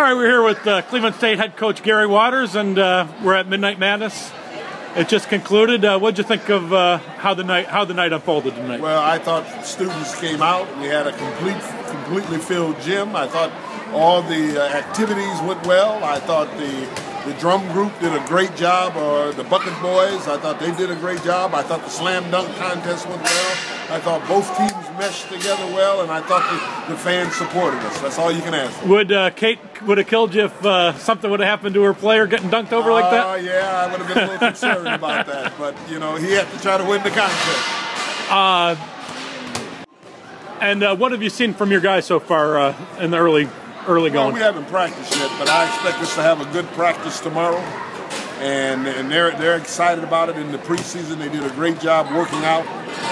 right, we're here with uh, Cleveland State head coach Gary Waters, and uh, we're at Midnight Madness. It just concluded. Uh, what'd you think of uh, how the night how the night unfolded tonight? Well, I thought students came out. We had a complete, completely filled gym. I thought all the uh, activities went well. I thought the the drum group did a great job, or the Bucket Boys. I thought they did a great job. I thought the slam dunk contest went well. I thought both teams meshed together well, and I thought the, the fans supported us. That's all you can ask. Would uh, Kate would have killed you if uh, something would have happened to her player getting dunked over like that? Oh yeah, I would have been a little concerned about that. But you know, he had to try to win the contest. Uh, and uh, what have you seen from your guys so far uh, in the early early well, going? we haven't practiced yet, but I expect us to have a good practice tomorrow. And, and they're, they're excited about it in the preseason. They did a great job working out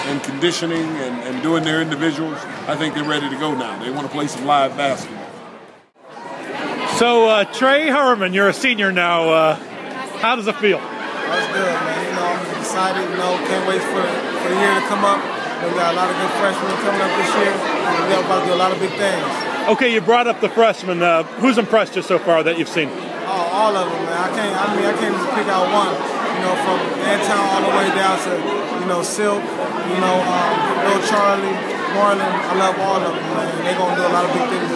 and conditioning and, and doing their individuals. I think they're ready to go now. They want to play some live basketball. So, uh, Tre Harmon, you're a senior now. Uh, how does it feel? That's good, man. You know, I'm excited. You know, can't wait for, for the year to come up. We got a lot of good freshmen coming up this year. We're about to do a lot of big things. Okay, you brought up the freshmen. Uh, who's impressed you so far that you've seen? Oh, all of them, man. I can't. I mean, I can't just pick out one. You know, from Anton all the way down to you know Silk. You know, um, Lil Charlie, Marlin. I love all of them, man. They're gonna do a lot of big things.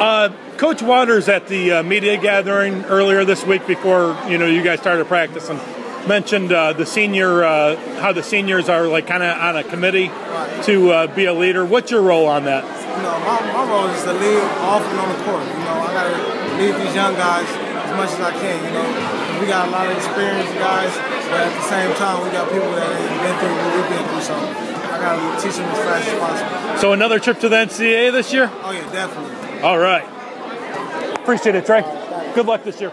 Uh, Coach Waters at the uh, media gathering earlier this week before you know you guys started practicing mentioned uh, the senior uh, how the seniors are like kind of on a committee right. to uh, be a leader. What's your role on that? You know, my, my role is to lead off and on the court. You know, I gotta lead these young guys as much as I can. You know, we got a lot of experienced guys, but at the same time, we got people that ain't been through what we've been through. So I gotta teach them as fast as possible. So another trip to the NCAA this year? Oh yeah, definitely. All right. Appreciate it, Tre. Good luck this year.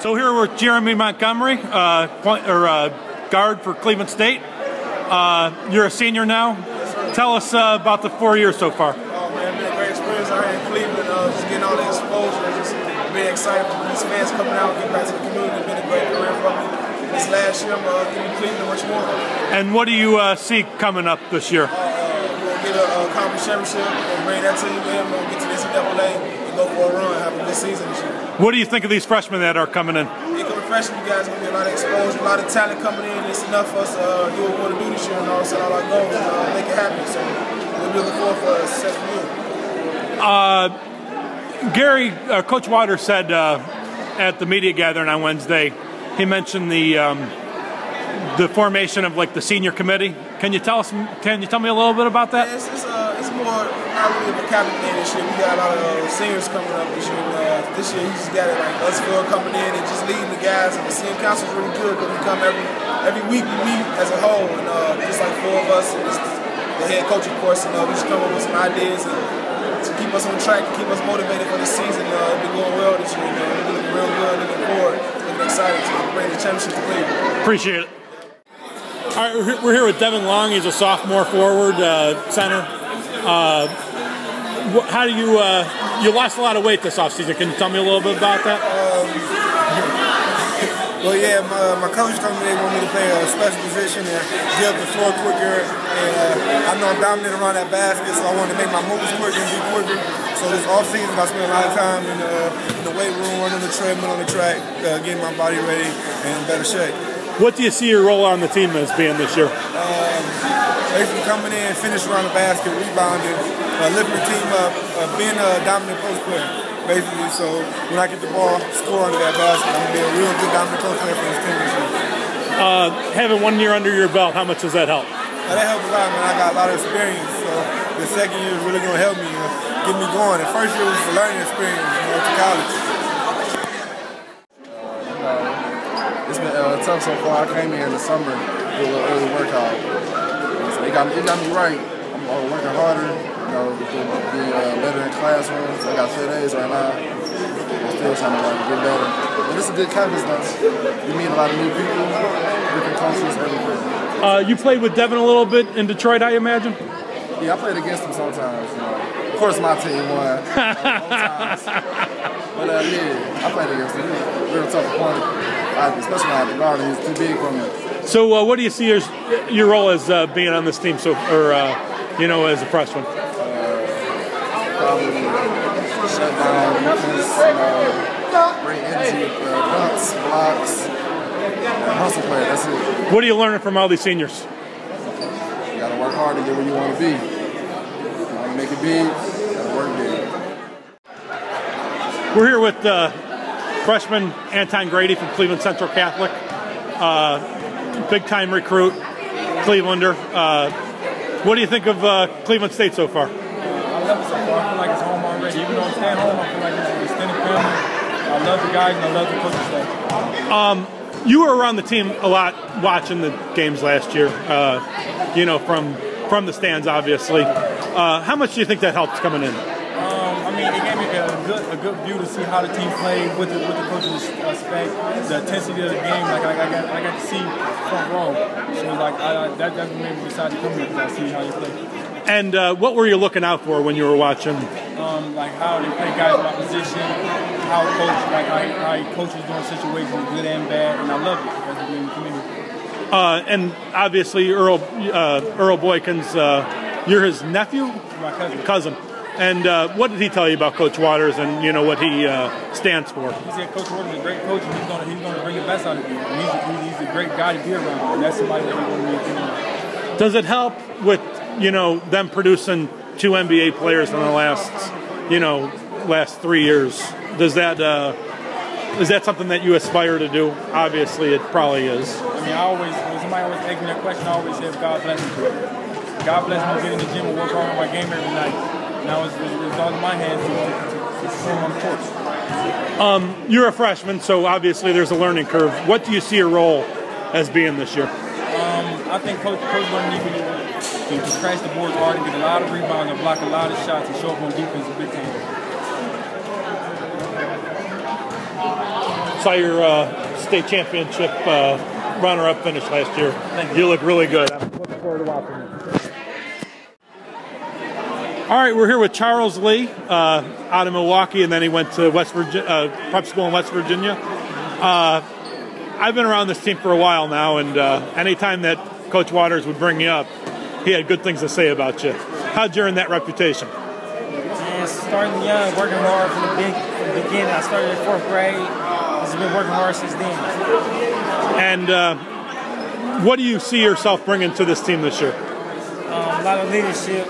So here we're with Jeremy Montgomery, uh, point, or uh, guard for Cleveland State. Uh, you're a senior now. Tell us uh, about the four years so far. Oh man, been a great experience out here in Cleveland. Uh, just getting all the exposure, being excited for these fans coming out, getting back to the community. It's been a great career for me. This last year, I'm uh, giving Cleveland much more. And what do you uh, see coming up this year? Uh, we'll get a, a conference championship. We'll bring that to you. We'll get to the NCAA and go for a run, have a good season this year. What do you think of these freshmen that are coming in? Incoming freshmen, you guys going to be a lot of exposure, a lot of talent coming in. It's enough for us to uh, do what we want to do this year and all set all our goals and uh, make it happen. So we'll be looking forward for a successful year. Uh, Gary, uh, Coach Water said uh, at the media gathering on Wednesday, he mentioned the um, the formation of like the senior committee. Can you tell us? Can you tell me a little bit about that? Yeah, it's, it's, uh, it's more not really of a captain thing this year. We got a lot of uh, seniors coming up this year. Uh, this year, he just got it like us four coming in and just leading the guys. And the senior council is really good because we come every every week. We meet as a whole, and uh, just like four of us, and the head coach, of course, and we just come up with some ideas and to keep us on track, to keep us motivated for the season. Uh, it's been going well this year. You know, we're looking real good, looking forward, looking excited to bring the championship to Cleveland. Appreciate it. All right, we're here with Devin Long. He's a sophomore forward uh, center. Uh, how do you uh, you lost a lot of weight this offseason? Can you tell me a little bit about that? Um, well, yeah, my, my coach told me they want me to play a special position and get up the floor quicker. And uh, I know I'm dominant around that basket, so I want to make my moves quicker and be quicker. So this offseason, I spent a lot of time in, uh, in the weight room, running the treadmill on the track, uh, getting my body ready and in better shape. What do you see your role on the team as being this year? Um, basically coming in, finishing around the basket, rebounding, uh, lifting the team up, uh, being a dominant post player, basically. So when I get the ball, score under that basket, I'm going to be a real good dominant post player for this team this year. Uh, having one year under your belt, how much does that help? Uh, that helps a lot, man. I got a lot of experience, so the second year is really going to help me, you know, get me going. The first year was a learning experience, you know, to college. It's been uh, tough so far. I came here in the summer, do a little early workout. So it got me, it got me right. I'm uh, working harder, you know, to be uh, better in classrooms. I got three days right now. I'm still trying to like, get better. But it's a good campus though. You meet a lot of new people, different cultures, everything. Uh, you played with Devin a little bit in Detroit, I imagine. Yeah, I played against him sometimes. You know. Of course, my team won. but uh, yeah, I played against him. He was a real tough opponent especially when I had to guard him. He's too big for me. So, uh, what do you see as your role as uh, being on this team? So, or uh, you know, as a freshman? Uh, probably shut down defense, uh, great energy, uh, dunks, blocks, and hustle player. That's it. What are you learning from all these seniors? You gotta work hard to get where you want to be. You want to make it big, you gotta work big. We're here with uh, freshman Anton Grady from Cleveland Central Catholic, uh, big time recruit, Clevelander. Uh, what do you think of uh, Cleveland State so far? I love it so far. I feel like it's home already. Even though I'm staying home, I feel like it's an extended family. I love the guys and I love the coaching staff. You were around the team a lot watching the games last year, uh, you know, from from the stands, obviously. Uh, how much do you think that helps coming in? Um, I mean, it gave me a good a good view to see how the team played with the with the coaching uh, spec, the intensity of the game. Like I, I got I got to see front row, so like I, that that's made me decide to come here because I see how you play. And uh, what were you looking out for when you were watching? Um, like how they play guys in my position, how coach like how, how he coaches during situations, good and bad, and I love it as a community. Uh, and obviously, Earl uh, Earl Boykins, uh, you're his nephew, My cousin. cousin. And uh, what did he tell you about Coach Waters and you know what he uh, stands for? He said Coach Ward is a great coach, and he's gonna he's gonna bring the best out of you. And he's a, he's, a great guy to be around, and that's somebody that we want to be around. Does it help with you know them producing two NBA players in the last you know last three years? Does that uh, is that something that you aspire to do? Obviously, it probably is. I mean, I always when somebody always asks me that question, I always say, God bless me. God bless me to get in the gym and work hard on my game every night. Now it's, it's, all in my hands to, perform on the court. You're a freshman, so obviously there's a learning curve. What do you see your role as being this year? Um, I think Coach Coach going to need me to, to, to crash the boards hard and get a lot of rebounds and block a lot of shots and show up on defense a big time. Saw your uh, state championship uh, runner-up finish last year. You look really good. I'm looking forward to watching you. All right, we're here with Charles Lee uh, out of Milwaukee, and then he went to West Virginia, uh, prep school in West Virginia. Uh, I've been around this team for a while now, and uh, anytime that Coach Waters would bring you up, he had good things to say about you. How'd you earn that reputation? And starting young, working hard from the, big, from the beginning. I started in fourth grade. I've been working hard since then. And uh, what do you see yourself bringing to this team this year? Um, a lot of leadership,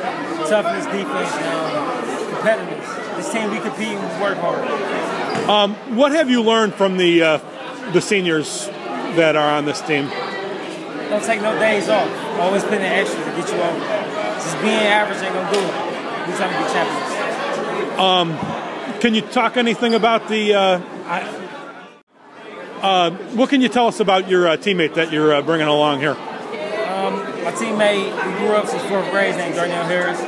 toughness, defense, um, competitiveness. This team, we compete and we work hard. What have you learned from the uh, the seniors that are on this team? Don't take no days off. Always put in extra to get you over. Just being average ain't gonna do it. We trying to be champions. Can you talk anything about the? Uh, I- uh, what can you tell us about your uh, teammate that you're uh, bringing along here? My teammate, we grew up since fourth grade, named Darnell Harris. He,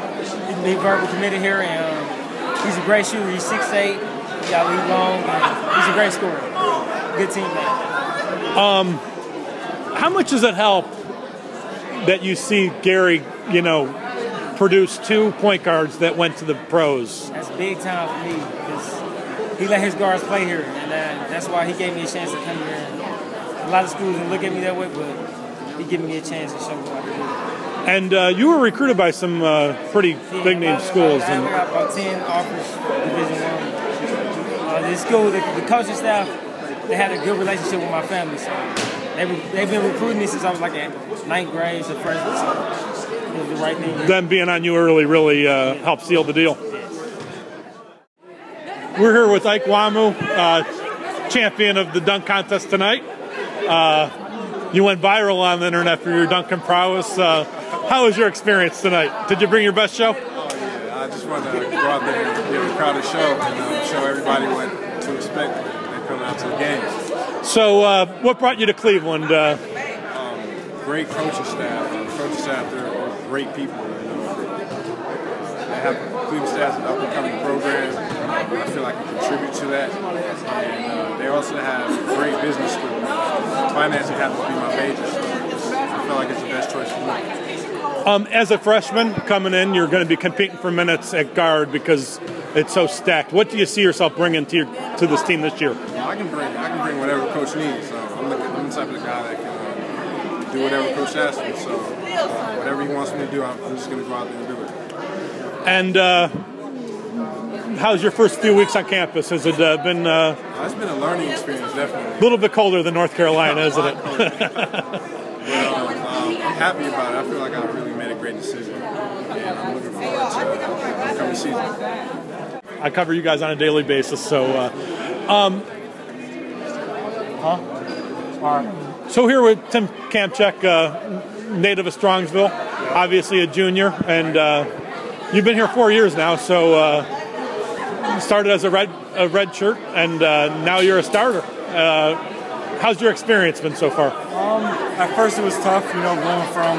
he verbal committed here, and um, he's a great shooter. He's 6'8", he got lead long, he's a great scorer. Good teammate. How much does it help that you see Gary, you know, produce two point guards that went to the pros? That's big time for me because he let his guards play here, and uh, that's why he gave me a chance to come here. A lot of schools didn't look at me that way, but he gave me a chance to show what I could do. And uh, you were recruited by some uh, pretty Yeah, big name schools. I got about ten offers, Division One. Uh, this school, the, the coaching staff, they had a good relationship with my family, so they were, they've been recruiting me since I was like in ninth grade, so freshman. So it was the right thing. them being on you early really uh, helped seal the deal. We're here with Ike Nwamu, uh, champion of the dunk contest tonight. Uh, you went viral on the internet for your dunking prowess. Uh, how was your experience tonight? Did you bring your best show? Oh, Yeah, I just wanted to go out there and give the crowd a show and um, show everybody what to expect when they come out to the games. So, uh, what brought you to Cleveland? Uh, Great coaching staff. Coaching staff, they're great people. You know, they have Cleveland staff's an up and coming program. I feel like I can contribute to that. And uh, they also have great business school. Finance happens to be my major, so I feel like it's the best choice for me. um, as a freshman coming in, you're going to be competing for minutes at guard because it's so stacked. What do you see yourself bringing to your, to this team this year? I can bring I can bring whatever coach needs. So I'm the, I'm the type of guy that can uh, do whatever coach asks me. So uh, whatever he wants me to do, I'm, I'm just going to go out there and do it. And uh, how's your first few weeks on campus? Has it uh, been uh, Uh, it's been a learning experience, definitely. a little bit colder than North Carolina, isn't it? But um, um, I'm happy about it. I feel like I really made a great decision, and I'm looking forward to the upcoming season. I cover you guys on a daily basis, so. Uh, um, So here with Tim Kamczyc, uh, native of Strongsville, obviously a junior, and uh, you've been here four years now. So uh, you started as a red a red shirt, and uh, now you're a starter. Uh, how's your experience been so far? Um, at first it was tough, you know, going from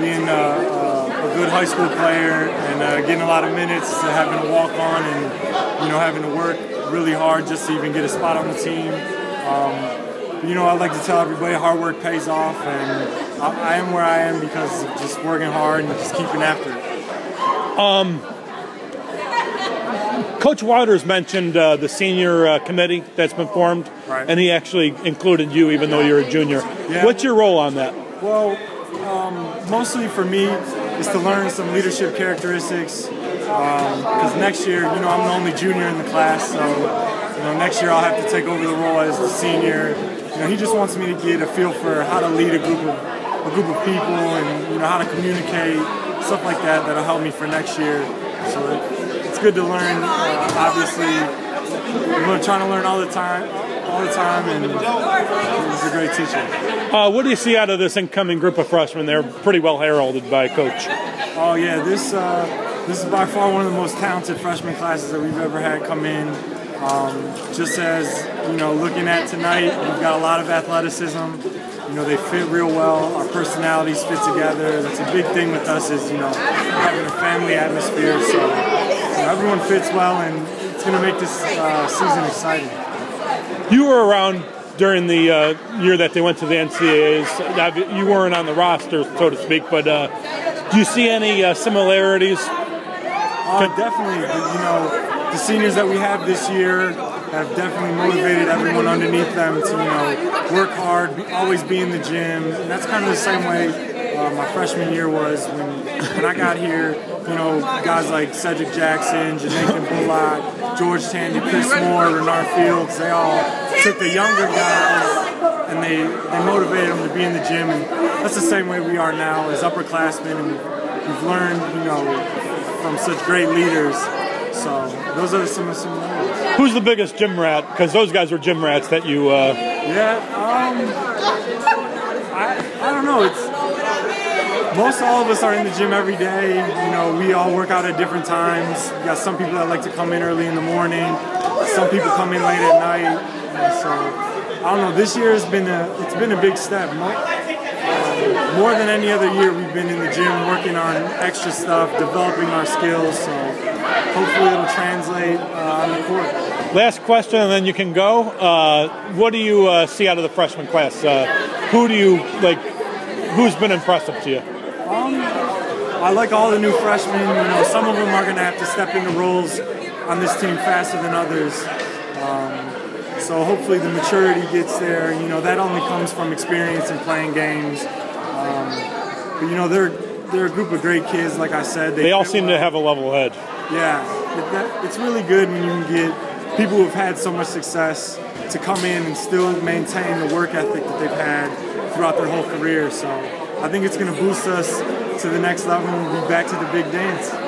being uh, uh, a good high school player and uh, getting a lot of minutes to having to walk on and, you know, having to work really hard just to even get a spot on the team. Um, you know, I like to tell everybody hard work pays off and I, I am where I am because of just working hard and just keeping after it. Coach Waters mentioned uh, the senior uh, committee that's been formed, Right. and he actually included you, even though you're a junior. Yeah. What's your role on that? Well, um, mostly for me is to learn some leadership characteristics. Because next year, you know, I'm the only junior in the class, so you know, next year I'll have to take over the role as the senior. You know, he just wants me to get a feel for how to lead a group of a group of people, and you know, how to communicate, stuff like that. That'll help me for next year. So it, it's good to learn. Uh, obviously, I'm trying to learn all the time, all the time, and he's a great teacher. Uh, what do you see out of this incoming group of freshmen? They're pretty well heralded by Coach. Oh yeah, this uh, this is by far one of the most talented freshman classes that we've ever had come in. Um, just as you know, looking at tonight, we've got a lot of athleticism. You know, they fit real well. Our personalities fit together. That's a big thing with us is you know having a family atmosphere. So you know, everyone fits well, and it's going to make this uh, season exciting. You were around during the uh, year that they went to the NCAAs. You weren't on the roster, so to speak, but uh, do you see any uh, similarities? Uh, definitely, you know, the seniors that we have this year have definitely motivated everyone underneath them to, you know, work hard, be, always be in the gym. And that's kind of the same way uh, my freshman year was when when I got here. You know, guys like Cedric Jackson, J'Nathan Bullock, George Tandy, Chris Moore, Renard Fields, they all took the younger guys and they, they motivated them to be in the gym. And that's the same way we are now as upperclassmen. And we've learned, you know, from such great leaders. So those are some similarities. Who's the biggest gym rat? Because those guys were gym rats that you. Uh, Yeah, um, I, I don't know. It's most all of us are in the gym every day. You know, we all work out at different times. You got some people that like to come in early in the morning. Some people come in late at night. And so I don't know. This year has been a it's been a big step. More, um, more than any other year, we've been in the gym working on extra stuff, developing our skills. So hopefully it'll translate uh, on the court. last question, and then you can go. Uh, what do you uh, see out of the freshman class? Uh, who do you like? Who's been impressive to you? Um, I like all the new freshmen. You know, some of them are going to have to step into roles on this team faster than others. Um, so hopefully the maturity gets there. You know, that only comes from experience and playing games. Um, but you know, they're they're a group of great kids. Like I said, They all fit seem to have a level head. Yeah, it, that, it's really good when you can get people who've had so much success to come in and still maintain the work ethic that they've had throughout their whole career. So I think it's going to boost us to the next level and we'll be back to the big dance.